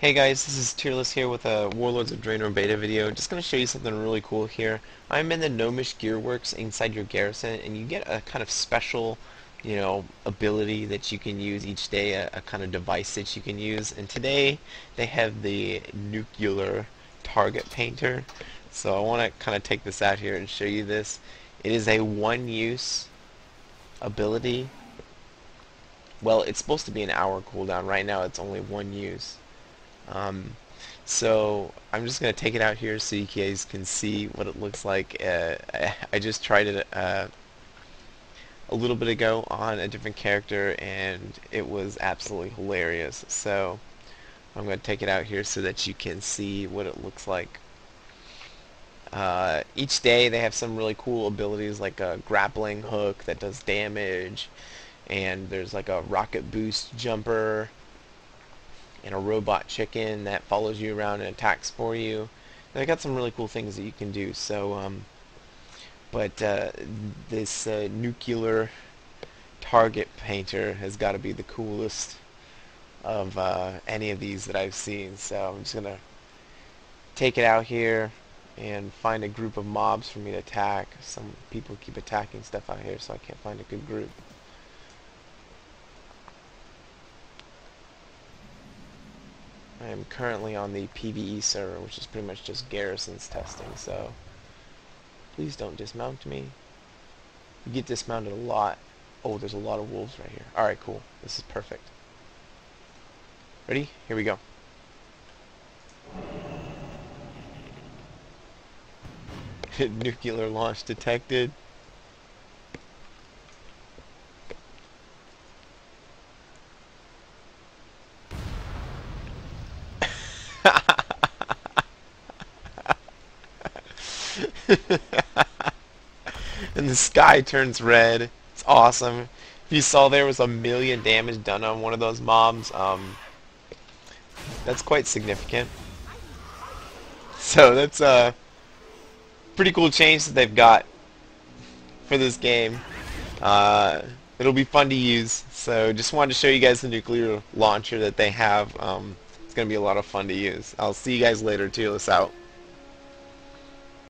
Hey guys, this is Tierlis here with a Warlords of Draenor beta video. Just going to show you something really cool here. I'm in the Gnomish Gearworks inside your garrison, and you get a kind of special, you know, ability that you can use each day, a, a kind of device that you can use. And today, they have the Nuclear Target Painter. So I want to kind of take this out here and show you this. It is a one-use ability. Well, it's supposed to be an hour cooldown. Right now, it's only one use. Um, so I'm just going to take it out here so you guys can see what it looks like. Uh, I just tried it uh, a little bit ago on a different character and it was absolutely hilarious. So I'm going to take it out here so that you can see what it looks like. Uh, each day they have some really cool abilities like a grappling hook that does damage and there's like a rocket boost jumper and a robot chicken that follows you around and attacks for you. They've got some really cool things that you can do. So, um, but uh, this uh, nuclear target painter has got to be the coolest of uh, any of these that I've seen. So I'm just gonna take it out here and find a group of mobs for me to attack. Some people keep attacking stuff out here, so I can't find a good group. I am currently on the PvE server, which is pretty much just garrisons testing, so please don't dismount me. You get dismounted a lot. Oh, there's a lot of wolves right here. Alright, cool. This is perfect. Ready? Here we go. Nuclear launch detected. and the sky turns red. It's awesome. If you saw there was a million damage done on one of those mobs, um, that's quite significant. So that's a pretty cool change that they've got for this game. Uh, it'll be fun to use. So just wanted to show you guys the nuclear launcher that they have. Um, it's going to be a lot of fun to use. I'll see you guys later. Tierlis out.